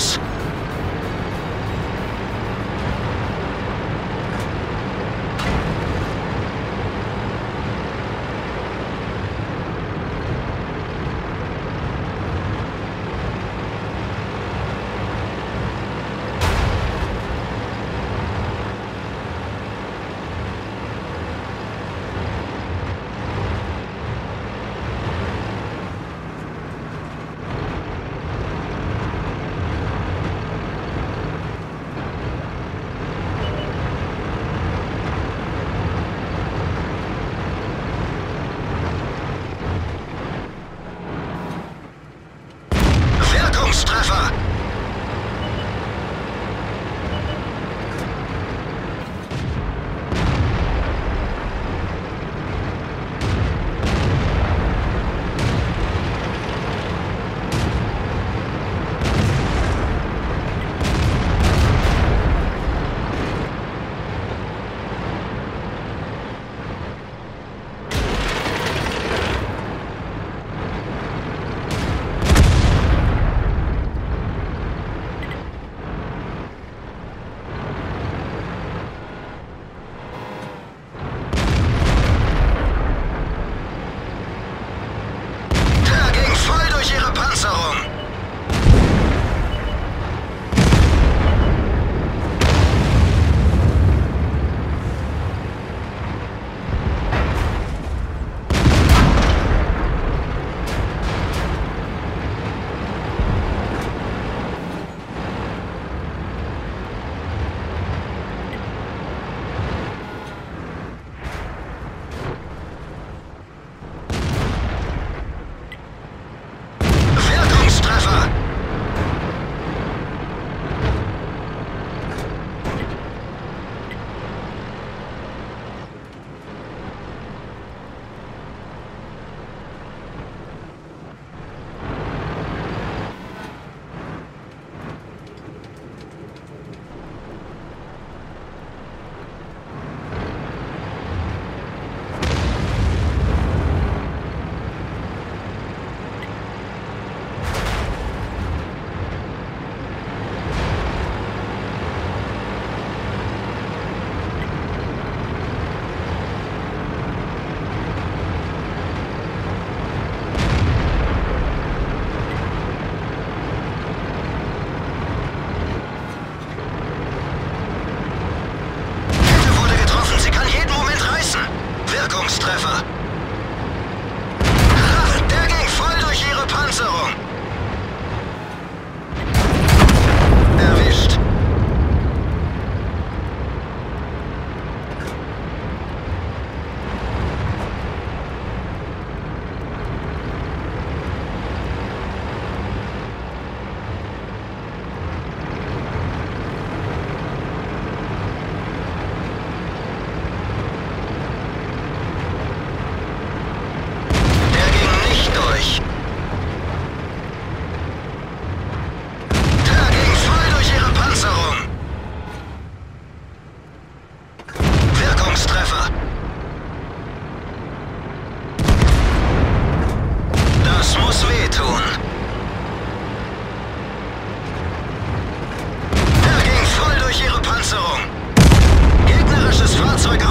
close.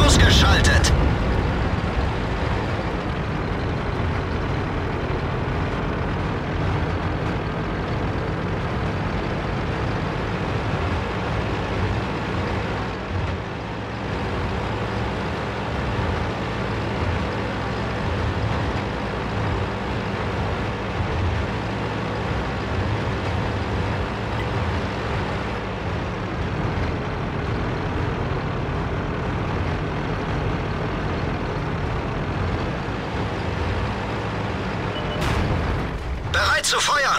Ausgeschaltet. zu feuern.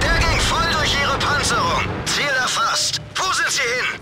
Der ging voll durch ihre Panzerung. Ziel erfasst. Wo sind sie hin?